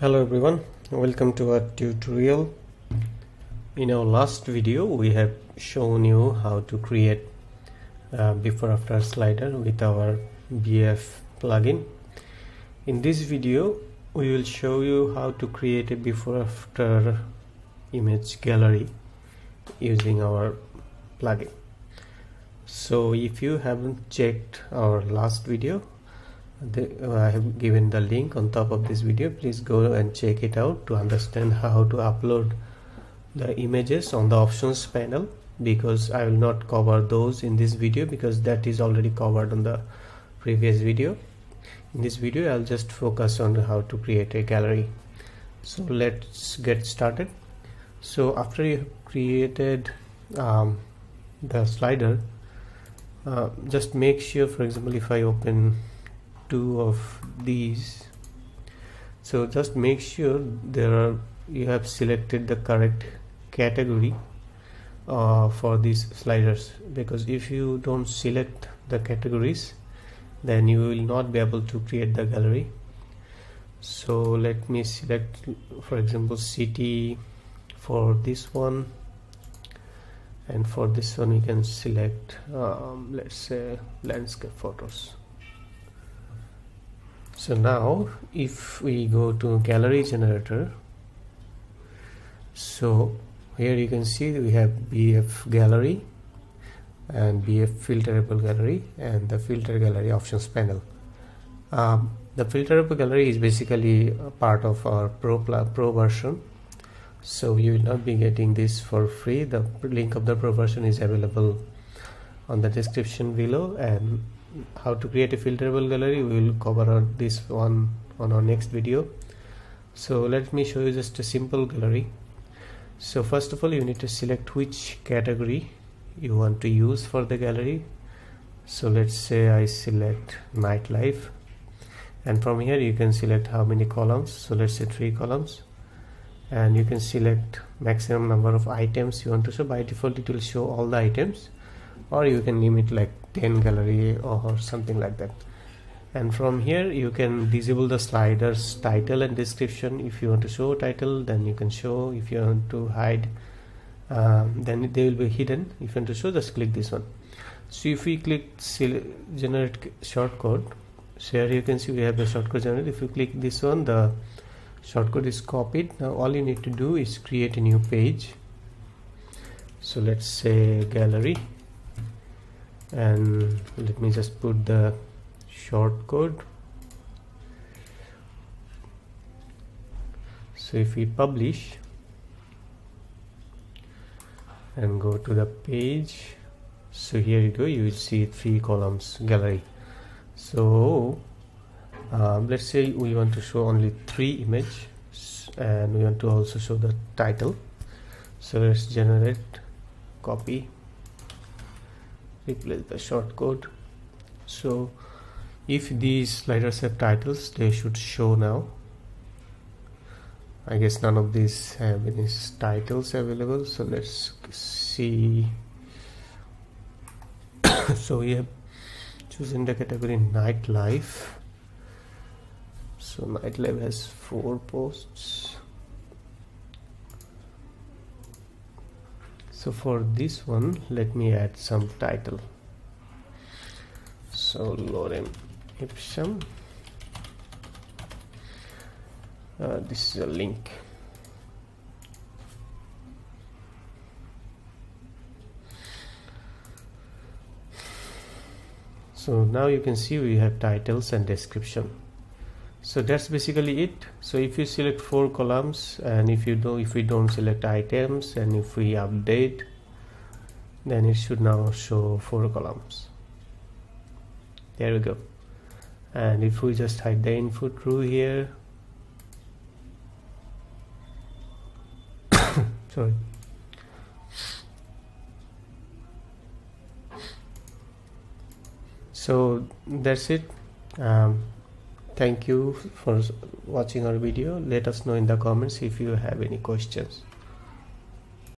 hello everyone. Welcome to our tutorial. In our last video we have shown you how to create uh, before after slider with our BEAF plugin. In this video we will show you how to create a before after image gallery using our plugin. So if you haven't checked our last video the, uh, I have given the link on top of this video. Please go and check it out to understand how to upload the images on the options panel because I will not cover those in this video because that is already covered on the previous video. In this video I'll just focus on how to create a gallery. So let's get started. So after you have created um, the slider uh, just make sure for example if I open two of these. So just make sure there are you have selected the correct category uh, for these sliders. Because if you don't select the categories then you will not be able to create the gallery. So let me select for example city for this one. And for this one we can select um, let's say landscape photos so now if we go to gallery generator so here you can see we have BEAF gallery and BEAF filterable gallery and the filter gallery options panel. Um, the filterable gallery is basically part of our pro pro version. So you will not be getting this for free. The link of the pro version is available on the description below and how to create a filterable gallery. We will cover this one on our next video. So let me show you just a simple gallery. So first of all you need to select which category you want to use for the gallery. So let's say I select nightlife. And from here you can select how many columns. So let's say three columns. And you can select maximum number of items you want to show. By default it will show all the items. Or you can limit like 10 gallery or something like that. And from here you can disable the sliders title and description. If you want to show title then you can show. If you want to hide um, then they will be hidden. If you want to show just click this one. So if we click generate shortcode so here you can see we have the shortcode generated. If you click this one the shortcode is copied. Now all you need to do is create a new page. So let's say gallery and let me just put the short code. So if we publish and go to the page so here you go you will see three columns gallery. So um, let's say we want to show only three image and we want to also show the title. So let's generate copy replace the shortcode so if these sliders have titles they should show now. I guess none of these have any titles available so let's see. So we have chosen the category nightlife. So nightlife has four posts so for this one let me add some title. So lorem ipsum. Uh, this is a link. So now you can see we have titles and description so that's basically it. So if you select four columns and if you do if we don't select items and if we update then it should now show four columns. There we go. And if we just hide the input row here. Sorry. So that's it. Um, thank you for watching our video. Let us know in the comments if you have any questions